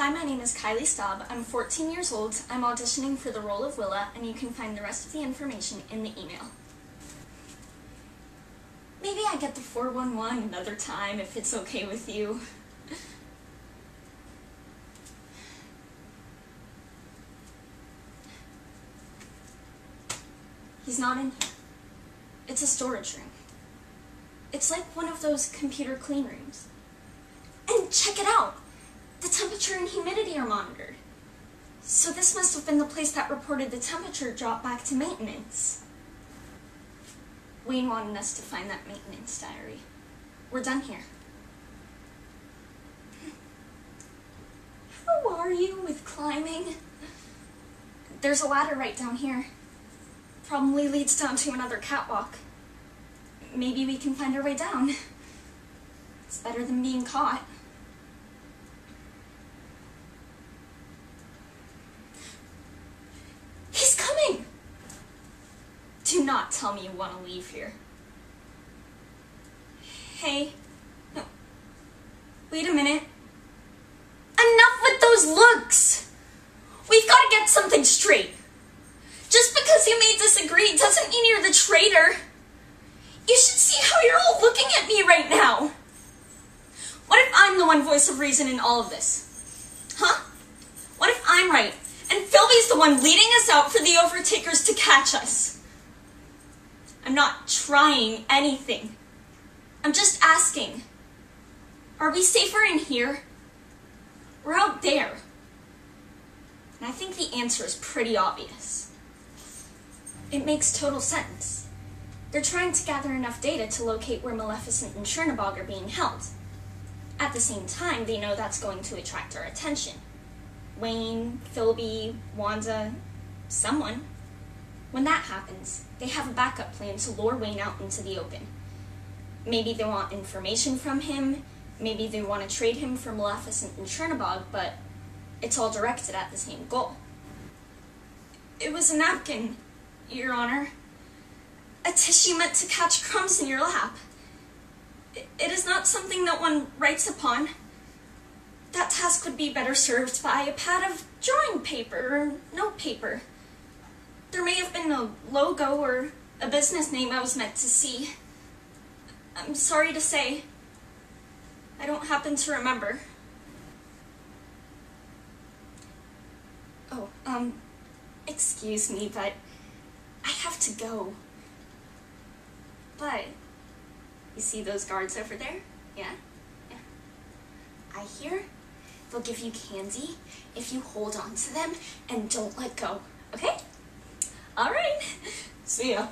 Hi, my name is Kylee Stobb. I'm 14 years old. I'm auditioning for the role of Willa, and you can find the rest of the information in the email. Maybe I get the 411 another time if it's okay with you. He's not in here. It's a storage room. It's like one of those computer clean rooms. And check it out! The temperature and humidity are monitored. So this must have been the place that reported the temperature drop back to maintenance. Wayne wanted us to find that maintenance diary. We're done here. How are you with climbing? There's a ladder right down here. Probably leads down to another catwalk. Maybe we can find our way down. It's better than being caught. He's coming! Do not tell me you want to leave here. Hey. No. Wait a minute. Enough with those looks! We've got to get something straight. Just because you may disagree doesn't mean you're the traitor. You should see how you're all looking at me right now. What if I'm the one voice of reason in all of this? Huh? What if I'm right and Philby's the one leading us out for the overtakers to catch us? I'm not trying anything. I'm just asking. Are we safer in here? We're out there. And I think the answer is pretty obvious. It makes total sense. They're trying to gather enough data to locate where Maleficent and Chernabog are being held. At the same time, they know that's going to attract our attention. Wayne, Philby, Wanda, someone. When that happens, they have a backup plan to lure Wayne out into the open. Maybe they want information from him, maybe they want to trade him for Maleficent and Chernabog, but it's all directed at the same goal. It was a napkin, Your Honor. A tissue meant to catch crumbs in your lap. It is not something that one writes upon. That task would be better served by a pad of drawing paper or note paper. There may have been a logo or a business name I was meant to see. I'm sorry to say, I don't happen to remember. Oh, um, excuse me, but I have to go. But, you see those guards over there? Yeah? Yeah. I hear they'll give you candy if you hold on to them and don't let go. Okay? Alright. See ya.